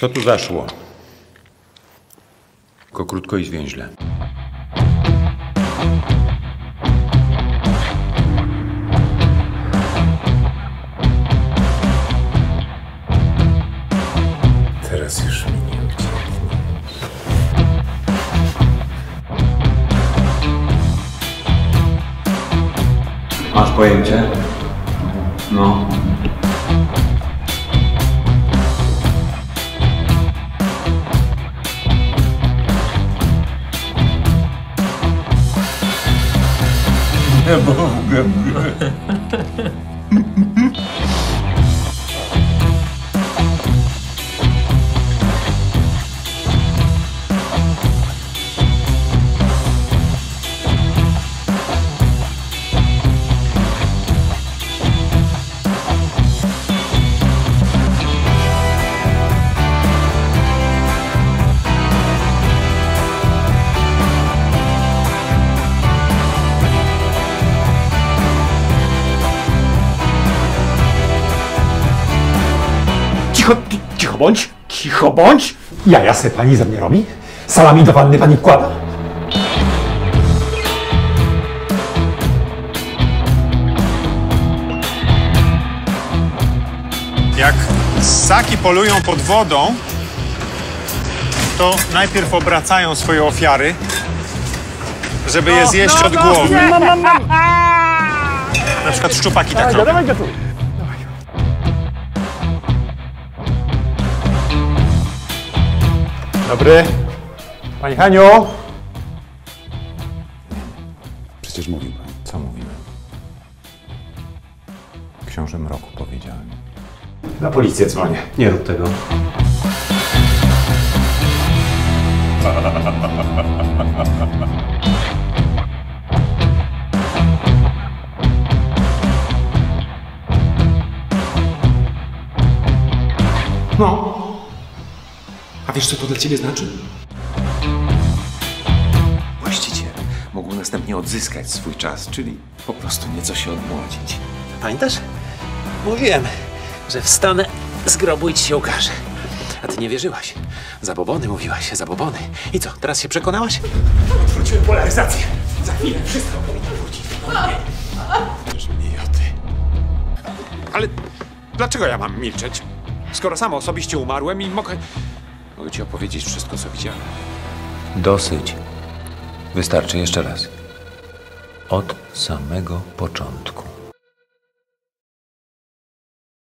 Co tu zaszło? Tylko krótko i zwięźle. Teraz już mi nie uciekniesz. Masz pojęcie? No. Cicho, ci- cicho bądź, cicho bądź! Jaja se pani ze mnie robi? Salami do wanny pani wkłada? Jak ssaki polują pod wodą, to najpierw obracają swoje ofiary, żeby je zjeść od głowy. Na przykład szczupaki tak robią. Dobry. Pani Haniu! Przecież mówił pan. Co mówiłem? Książę Mroku powiedziałem. Na policję dzwonię. Nie rób tego. No. A wiesz, co to dla ciebie znaczy? Właściciel mógł następnie odzyskać swój czas, czyli po prostu nieco się odmłodzić. Pamiętasz? Mówiłem, że wstanę z grobu i ci się ukaże. A ty nie wierzyłaś. Zabobony mówiłaś, zabobony. I co, teraz się przekonałaś? Odwróciłem polaryzację. Za chwilę wszystko powinno wrócić. Idioty. Ale dlaczego ja mam milczeć? Skoro sam osobiście umarłem i mogę... Mogę ci opowiedzieć wszystko, co widziałem. Dosyć. Wystarczy jeszcze raz. Od samego początku.